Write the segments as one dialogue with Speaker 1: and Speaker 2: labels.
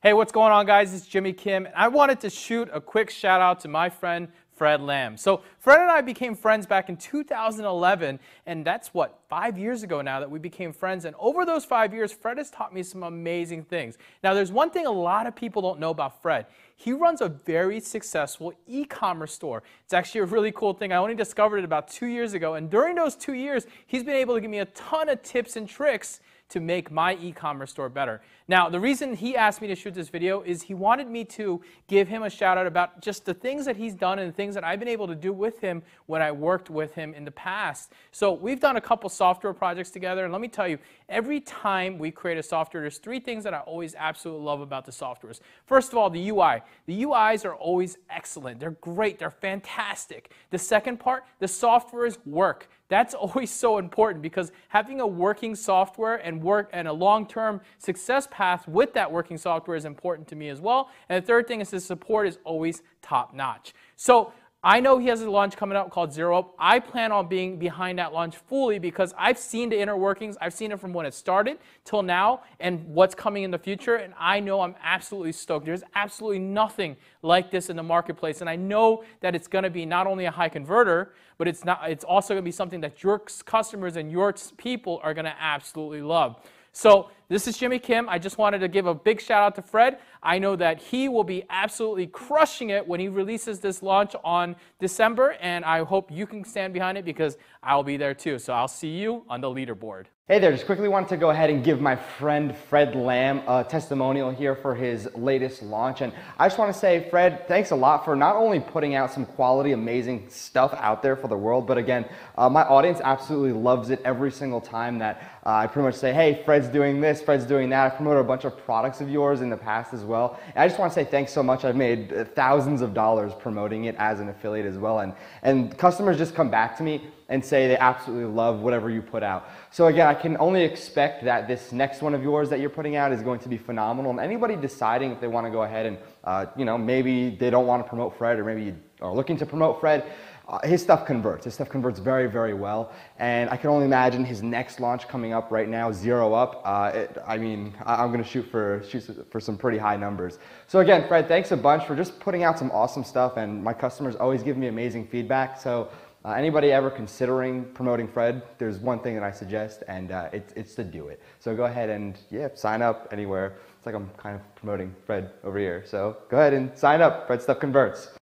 Speaker 1: Hey, what's going on, guys? It's Jimmy Kim. And I wanted to shoot a quick shout out to my friend Fred Lam. So, Fred and I became friends back in 2011, and that's what, five years ago now that we became friends. And over those five years, Fred has taught me some amazing things. Now, there's one thing a lot of people don't know about Fred. He runs a very successful e commerce store. It's actually a really cool thing. I only discovered it about two years ago, and during those two years, he's been able to give me a ton of tips and tricks to make my e-commerce store better. Now, the reason he asked me to shoot this video is he wanted me to give him a shout out about just the things that he's done and the things that I've been able to do with him when I worked with him in the past. So we've done a couple software projects together, and let me tell you, every time we create a software, there's three things that I always absolutely love about the softwares. First of all, the UI. The UIs are always excellent. They're great. They're fantastic. The second part, the softwares work. That's always so important because having a working software and work and a long-term success path with that working software is important to me as well. And the third thing is the support is always top notch. So I know he has a launch coming up called Zero Up. I plan on being behind that launch fully because I've seen the inner workings. I've seen it from when it started till now and what's coming in the future. And I know I'm absolutely stoked. There's absolutely nothing like this in the marketplace. And I know that it's going to be not only a high converter, but it's, not, it's also going to be something that your customers and your people are going to absolutely love. So this is Jimmy Kim. I just wanted to give a big shout out to Fred. I know that he will be absolutely crushing it when he releases this launch on December, and I hope you can stand behind it because I'll be there too. So I'll see you on the leaderboard.
Speaker 2: Hey there, just quickly wanted to go ahead and give my friend Fred Lam a testimonial here for his latest launch. And I just want to say, Fred, thanks a lot for not only putting out some quality, amazing stuff out there for the world, but again, uh, my audience absolutely loves it every single time that uh, I pretty much say, hey, Fred's doing this, Fred's doing that. I've promoted a bunch of products of yours in the past as well. And I just want to say thanks so much. I've made uh, thousands of dollars promoting it as an affiliate as well. And, and customers just come back to me and say they absolutely love whatever you put out. So again, I can only expect that this next one of yours that you're putting out is going to be phenomenal. And anybody deciding if they want to go ahead and, uh, you know, maybe they don't want to promote Fred or maybe you are looking to promote Fred, uh, his stuff converts. His stuff converts very, very well. And I can only imagine his next launch coming up right now, Zero Up. Uh, it, I mean, I, am going to shoot for shoot for some pretty high numbers. So again, Fred, thanks a bunch for just putting out some awesome stuff. And my customers always give me amazing feedback. So uh, anybody ever considering promoting Fred, there's one thing that I suggest, and uh, it's, it's to do it. So go ahead and yeah, sign up anywhere. It's like I'm kind of promoting Fred over here. So go ahead and sign up. Fred Stuff Converts.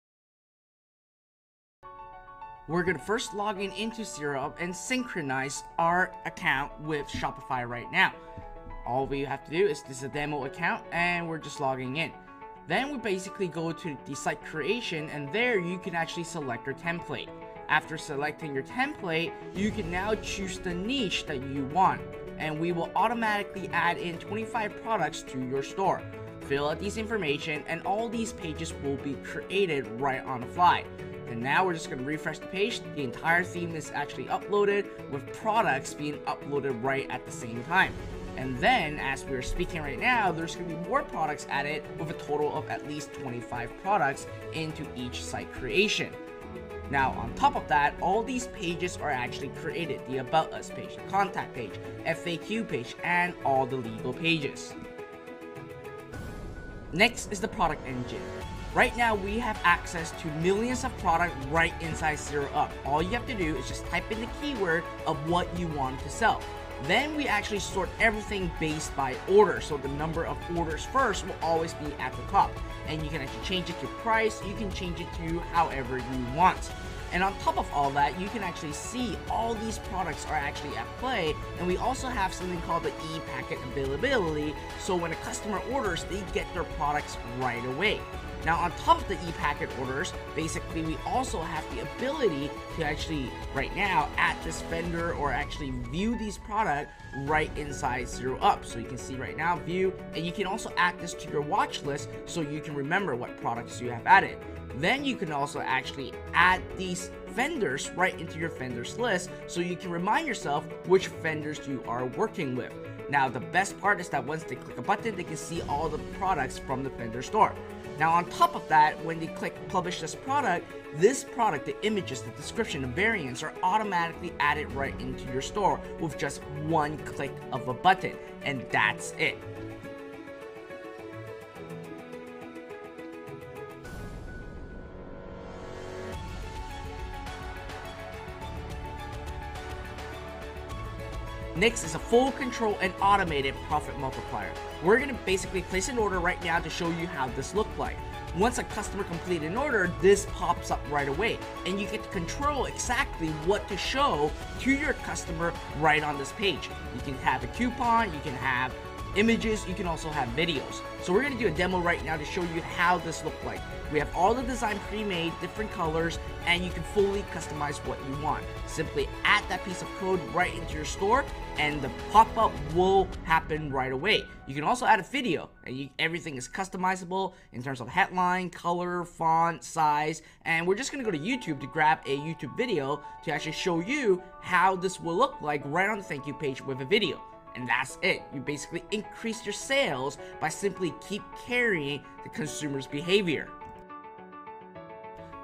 Speaker 3: We're going to first log in into Zero and synchronize our account with Shopify right now. All we have to do is this is a demo account and we're just logging in. Then we basically go to the site creation and there you can actually select your template. After selecting your template, you can now choose the niche that you want, and we will automatically add in 25 products to your store. Fill out these information, and all these pages will be created right on the fly. And now we're just going to refresh the page. The entire theme is actually uploaded with products being uploaded right at the same time. And then, as we're speaking right now, there's going to be more products added with a total of at least 25 products into each site creation. Now, on top of that, all these pages are actually created, the About Us page, the Contact page, FAQ page, and all the legal pages. Next is the product engine. Right now, we have access to millions of product right inside Zero Up. All you have to do is just type in the keyword of what you want to sell. Then we actually sort everything based by order. So the number of orders first will always be at the top. And you can actually change it to price. You can change it to however you want. And on top of all that, you can actually see all these products are actually at play. And we also have something called the e-packet availability. So when a customer orders, they get their products right away. Now, on top of the e-packet orders, basically we also have the ability to actually, right now, add this vendor or actually view these products right inside Zero Up. So you can see right now, view, and you can also add this to your watch list so you can remember what products you have added. Then you can also actually add these vendors right into your vendors list so you can remind yourself which vendors you are working with. Now, the best part is that once they click a button, they can see all the products from the vendor store. Now on top of that, when they click publish this product, this product, the images, the description, the variants are automatically added right into your store with just one click of a button. And that's it. Next is a full control and automated profit multiplier. We're gonna basically place an order right now to show you how this looked like. Once a customer completes an order, this pops up right away, and you get to control exactly what to show to your customer right on this page. You can have a coupon, you can have images, you can also have videos. So we're gonna do a demo right now to show you how this looked like. We have all the design pre-made, different colors, and you can fully customize what you want. Simply add that piece of code right into your store and the pop-up will happen right away. You can also add a video and you, everything is customizable in terms of headline, color, font, size, and we're just gonna go to YouTube to grab a YouTube video to actually show you how this will look like right on the thank you page with a video. And that's it. You basically increase your sales by simply keep carrying the consumer's behavior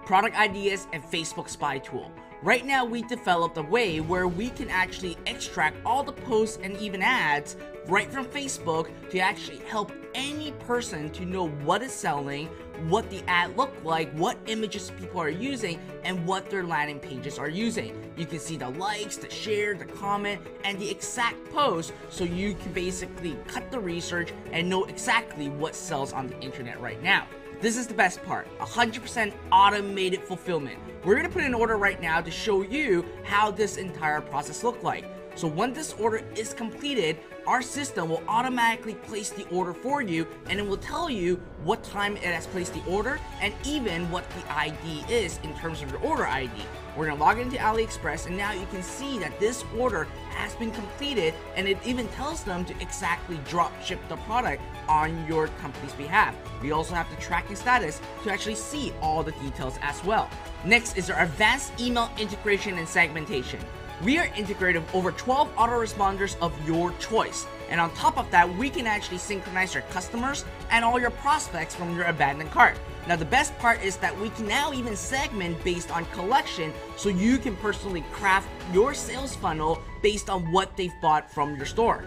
Speaker 3: product ideas, and Facebook spy tool. Right now, we developed a way where we can actually extract all the posts and even ads right from Facebook to actually help any person to know what is selling, what the ad looked like, what images people are using, and what their landing pages are using. You can see the likes, the share, the comment, and the exact post so you can basically cut the research and know exactly what sells on the internet right now. This is the best part, 100% automated fulfillment. We're gonna put an order right now to show you how this entire process looked like. So when this order is completed, our system will automatically place the order for you and it will tell you what time it has placed the order and even what the ID is in terms of your order ID. We're gonna log into AliExpress and now you can see that this order has been completed and it even tells them to exactly drop ship the product on your company's behalf. We also have the tracking status to actually see all the details as well. Next is our advanced email integration and segmentation we are integrating over 12 autoresponders of your choice. And on top of that, we can actually synchronize your customers and all your prospects from your abandoned cart. Now, the best part is that we can now even segment based on collection so you can personally craft your sales funnel based on what they've bought from your store.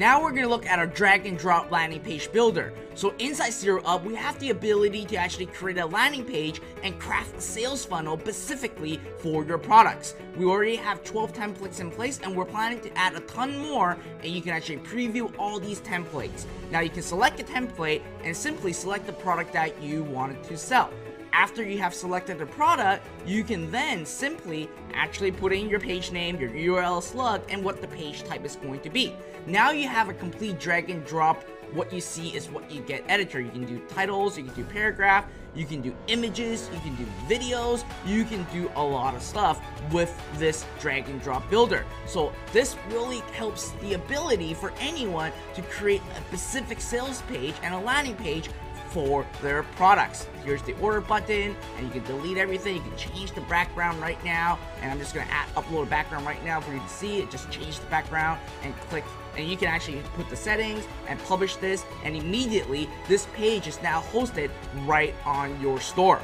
Speaker 3: Now we're going to look at our drag and drop landing page builder. So inside Zero Up, we have the ability to actually create a landing page and craft a sales funnel specifically for your products. We already have 12 templates in place and we're planning to add a ton more and you can actually preview all these templates. Now you can select a template and simply select the product that you wanted to sell after you have selected the product, you can then simply actually put in your page name, your URL slug, and what the page type is going to be. Now you have a complete drag and drop what you see is what you get editor. You can do titles, you can do paragraph, you can do images, you can do videos, you can do a lot of stuff with this drag and drop builder. So this really helps the ability for anyone to create a specific sales page and a landing page for their products. Here's the order button, and you can delete everything. You can change the background right now, and I'm just gonna add, upload a background right now for you to see it. Just change the background and click, and you can actually put the settings and publish this, and immediately this page is now hosted right on your store.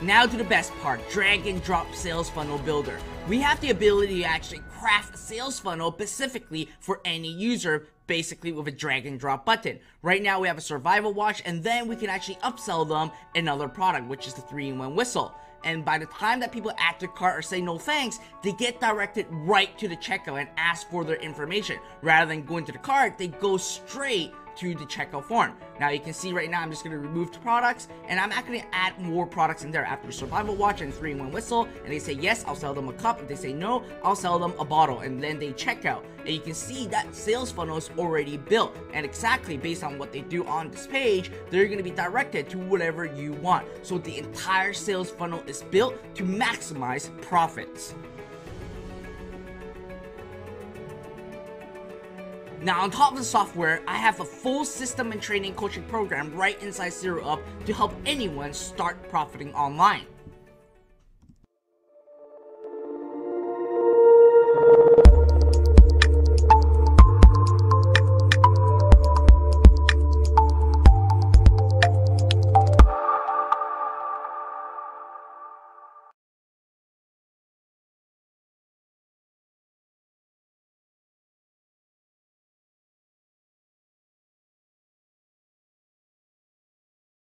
Speaker 3: Now to the best part, drag and drop sales funnel builder. We have the ability to actually craft a sales funnel specifically for any user basically with a drag and drop button. Right now we have a survival watch and then we can actually upsell them another product which is the 3-in-1 whistle. And by the time that people add to cart or say no thanks, they get directed right to the checkout and ask for their information. Rather than going to the cart, they go straight to the checkout form. Now you can see right now I'm just going to remove the products and I'm not going to add more products in there after survival watch and 3-in-1 whistle and they say yes I'll sell them a cup if they say no I'll sell them a bottle and then they check out and you can see that sales funnel is already built and exactly based on what they do on this page they're going to be directed to whatever you want so the entire sales funnel is built to maximize profits. Now, on top of the software, I have a full system and training coaching program right inside Zero Up to help anyone start profiting online.